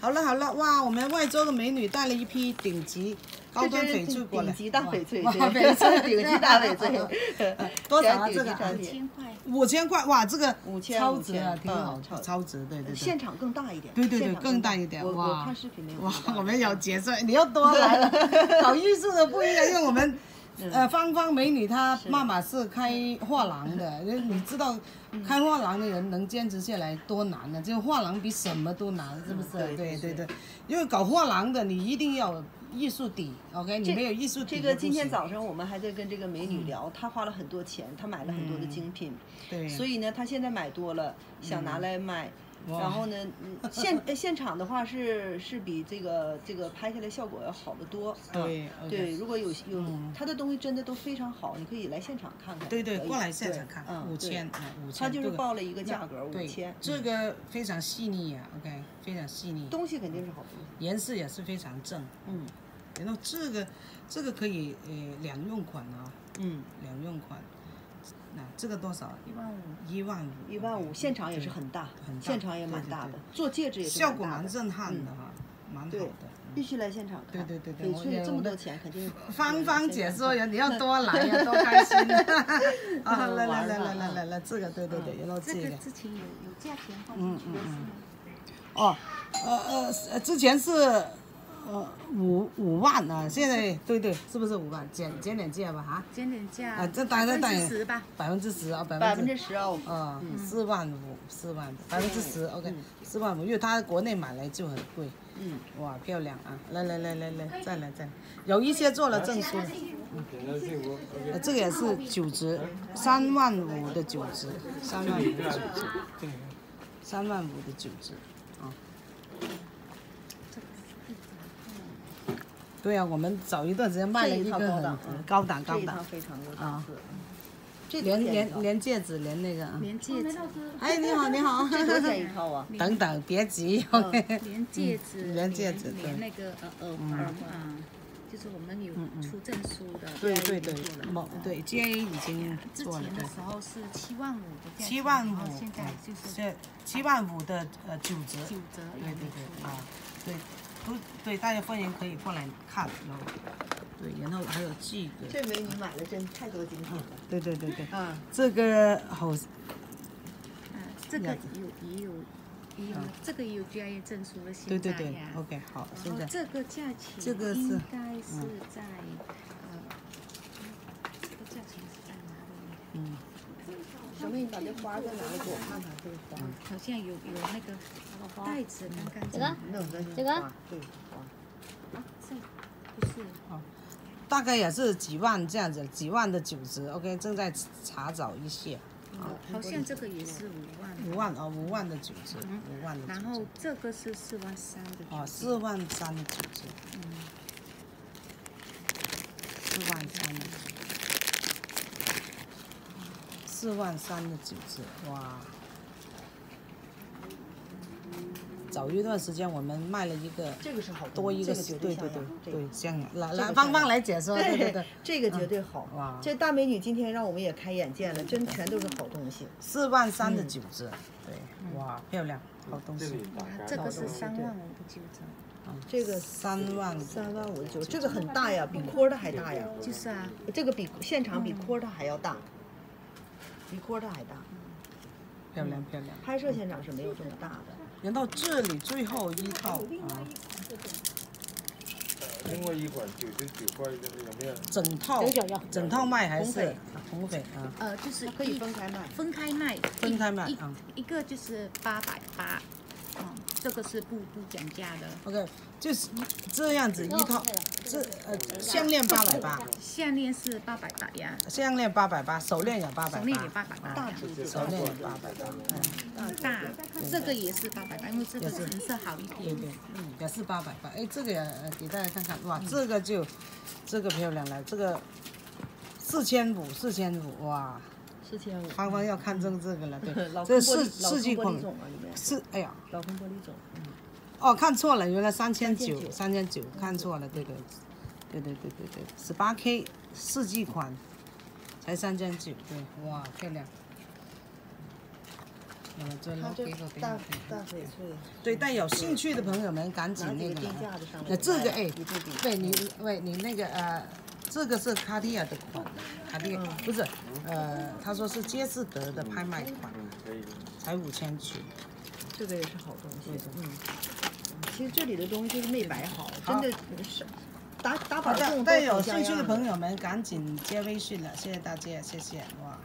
好了好了，哇，我们外州的美女带了一批顶级高端翡翠过来，顶级大翡翠，哇翡翠顶级大翡翠，多少啊？这个 五千块，五千块，哇，这个五千超值啊，挺好嗯，超超值，对对对。现场更大一点，对对对更大。一点哇我看视频没有哇，我们有节奏，你又多来了。搞艺术的不一样，因为我们呃芳芳美女她妈妈是开画廊的，你 你知道开画廊的人能坚持下来多难呢？就画廊比什么都难，是不是？对对对因为搞画廊的你一定要艺术底，OK？你没有艺术底这个今天早上我们还在跟这个美女聊，她花了很多钱，她买了很多的精品，对，所以呢，她现在买多了，想拿来卖。哇然后呢，嗯现呃现场的话是是比这个这个拍下来效果要好得多。啊对对，如果有有嗯她的东西真的都非常好，你可以来现场看看。对对，过来现场对看，五千，嗯，五千。他就是报了一个价格五对千，这个非常细腻呀，OK，非常细腻，东西肯定是好东西。颜色也是非常正。嗯然后这个这个可以呃两用款啊，嗯，两用款。那这个多少？一万五。一万五。一万五，现场也是很大很，大现场也蛮对对对大的，做戒指也是效果蛮震撼的嗯哈，蛮好的。必须来现场看。对对对对翡翠这么多钱，肯定芳芳姐说呀，你要多来 呀，多开心 来来来来来来来，这个对对对，然后这这个。个之前有有价钱放嗯进去的是吗？哦，呃呃呃，之前是呃五五万啊，现在对对，是不是五万？减减点价吧哈。减点价啊，这当然当然十吧。百分之十啊，百百分之十啊，啊，四万五，四万，百分之十，OK，四万五，因为他国内买来就很贵。嗯，哇，漂亮啊！来来来来来，再来再来，有一些做了证书的，呃，这个也是九折，三万五的九折，三万五的九折，对，三万五的九折，啊。对啊，我们早一段时间卖了一个很高档嗯高档非常有啊档连连连戒指连那个啊。连戒指，哎，你好，你好。这多少钱一套啊？等等，别急。连戒指，嗯连戒指连那个耳耳环啊，就是我们有出证书的。对对对某对 J A 已经之做了，对前的，时候是七万五的价钱，七万五，现在就是是七万五的呃九折，九折。对对对啊，对，都对大家欢迎可以过来看，然后对，然后还有这个，这美女买了真太多精品了。对对对对，啊，这个好，嗯，这个有也有也有这个也有 GIA 证书的，对对对现在呀。，OK 好，现在这个价钱，这个是应该是在呃，这个价钱是在哪里？嗯，小妹，你把这花再拿来给我看看，这个花。好像有有那个袋子，刚刚这个？这个花。对花。啊，这。不是。大概也是几万这样子，几万的九折，OK，正在查找一些，好像这个也是五万，五万哦，五万的九折，五万的然后这个是四万三的，哦，四万三的九折，四万三的，四万三的九折，哇！早一段时间我们卖了一个这个是好东西多一个，这个绝对对对对，香阳，来这来芳芳个像样。来解说，对对对，这个绝对好。哇。这大美女今天让我们也开眼界了，真全都是好东西。四万三的九折，对，哇，漂亮，好东西，这个是三万五的九折，这个三万三万五的九，这个很大呀，比托的还大呀。就是啊，这个比现场比托的还要大，比锅的还大。漂亮漂亮。拍摄现场是没有这么大的。然后这里最后一套啊，另外一款九十九块的有没有？整套整套卖还是红粉啊？呃，就是可以分开卖。分开卖，分开卖啊一个就是八百八，嗯，这个是不不讲价的，OK，就是这样子一套，这呃项链八百八，项链是八百八呀，项链八百八，手链也八百手链也八，百八，手链也八百八，嗯，嗯大，这个也是八百八，因为这个也是成色好一点。对对，嗯，也是八百八。哎，这个也呃给大家看看，哇，这个就这个漂亮了，这个四千五，四千五，哇，四千五。芳芳要看中这个了，对，老这是璃，老空世纪款是，哎呀。老空玻璃种。哦，看错了，原来三千九，3900三千九，看错了，对对，对对对对对，十八 K 四季款，才三千九，对，哇，漂亮。对，但有兴趣的朋友们赶紧那个这个哎对你，喂你那个呃，这个是卡地亚的款，卡地亚不是，呃，他说是杰士德的拍卖款，嗯，可以。才五千九。这个也是好东西。嗯，其实这里的东西就是没摆好，真的是打打好的，板供都但有兴趣的朋友们赶紧接微信了，谢谢大家，谢谢哇。